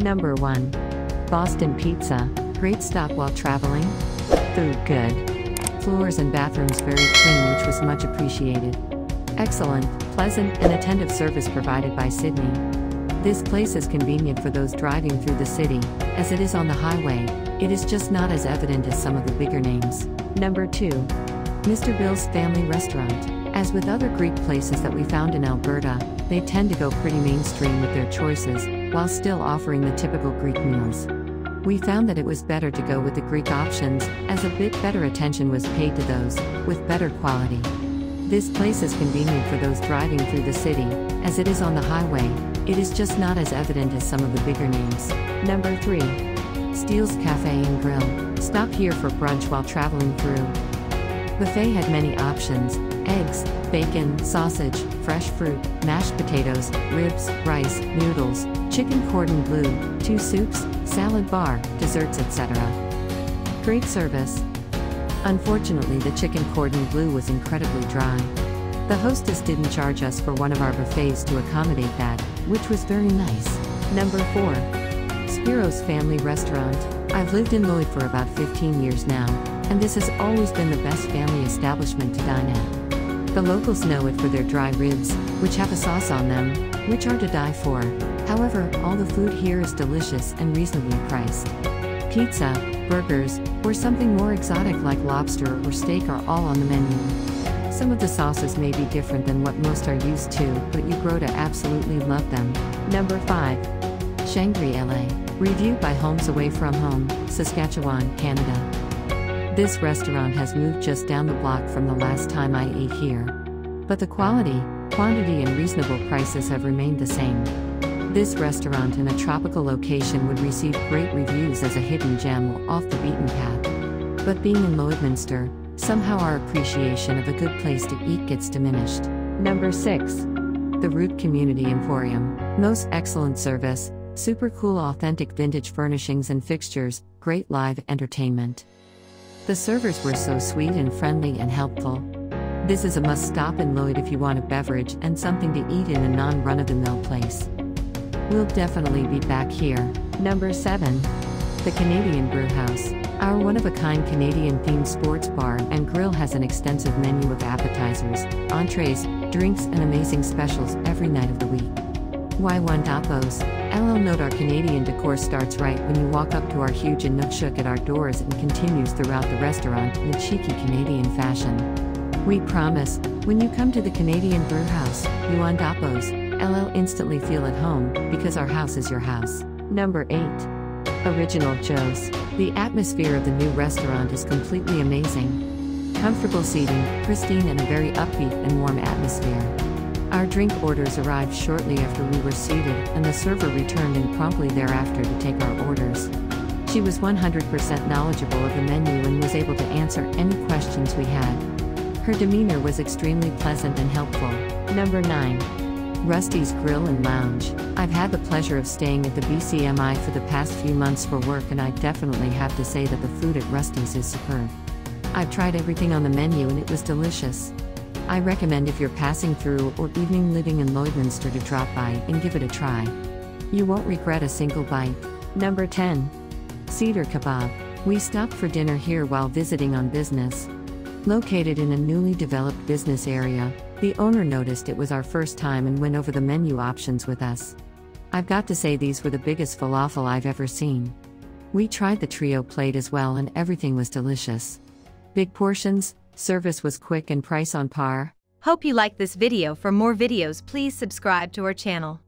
Number 1. Boston Pizza. Great stop while traveling. Food good. Floors and bathrooms very clean, which was much appreciated. Excellent, pleasant, and attentive service provided by Sydney. This place is convenient for those driving through the city, as it is on the highway, it is just not as evident as some of the bigger names. Number 2. Mr. Bill's Family Restaurant. As with other Greek places that we found in Alberta, they tend to go pretty mainstream with their choices, while still offering the typical Greek meals. We found that it was better to go with the Greek options, as a bit better attention was paid to those with better quality. This place is convenient for those driving through the city, as it is on the highway, it is just not as evident as some of the bigger names. Number 3. Steele's Cafe and Grill. Stop here for brunch while traveling through. Buffet had many options eggs, bacon, sausage, fresh fruit, mashed potatoes, ribs, rice, noodles, chicken cordon bleu, two soups, salad bar, desserts, etc. Great service. Unfortunately, the chicken cordon bleu was incredibly dry. The hostess didn't charge us for one of our buffets to accommodate that, which was very nice. Number 4. Spiro's Family Restaurant. I've lived in Lloyd for about 15 years now, and this has always been the best family establishment to dine at. The locals know it for their dry ribs, which have a sauce on them, which are to die for. However, all the food here is delicious and reasonably priced. Pizza, burgers, or something more exotic like lobster or steak are all on the menu. Some of the sauces may be different than what most are used to, but you grow to absolutely love them. Number 5. Shangri La. Reviewed by Homes Away from Home, Saskatchewan, Canada. This restaurant has moved just down the block from the last time I ate here. But the quality, quantity, and reasonable prices have remained the same. This restaurant in a tropical location would receive great reviews as a hidden gem off the beaten path. But being in Lloydminster, somehow our appreciation of a good place to eat gets diminished. Number 6. The Root Community Emporium. Most excellent service, super cool authentic vintage furnishings and fixtures, great live entertainment. The servers were so sweet and friendly and helpful. This is a must stop in Lloyd if you want a beverage and something to eat in a non run of the mill place. We'll definitely be back here. Number 7. The Canadian Brew House. Our one of a kind Canadian themed sports bar and grill has an extensive menu of appetizers, entrees, drinks, and amazing specials every night of the week. Why one Dapos? LL Note Our Canadian decor starts right when you walk up to our huge Inukshuk at our doors and continues throughout the restaurant in a cheeky Canadian fashion. We promise, when you come to the Canadian Brew House, you on Dapos, LL instantly feel at home, because our house is your house. Number 8. Original Joe's. The atmosphere of the new restaurant is completely amazing. Comfortable seating, pristine, and a very upbeat and warm atmosphere. Our drink orders arrived shortly after we were seated, and the server returned in promptly thereafter to take our orders. She was 100% knowledgeable of the menu and was able to answer any questions we had. Her demeanor was extremely pleasant and helpful. Number 9. Rusty's Grill and Lounge. I've had the pleasure of staying at the BCMI for the past few months for work, and I definitely have to say that the food at Rusty's is superb. I've tried everything on the menu and it was delicious. I recommend if you're passing through or evening living in Lloydminster to drop by and give it a try. You won't regret a single bite. Number 10. Cedar Kebab. We stopped for dinner here while visiting on business. Located in a newly developed business area, the owner noticed it was our first time and went over the menu options with us. I've got to say, these were the biggest falafel I've ever seen. We tried the trio plate as well, and everything was delicious. Big portions, service was quick, and price on par. Hope you like this video. For more videos, please subscribe to our channel.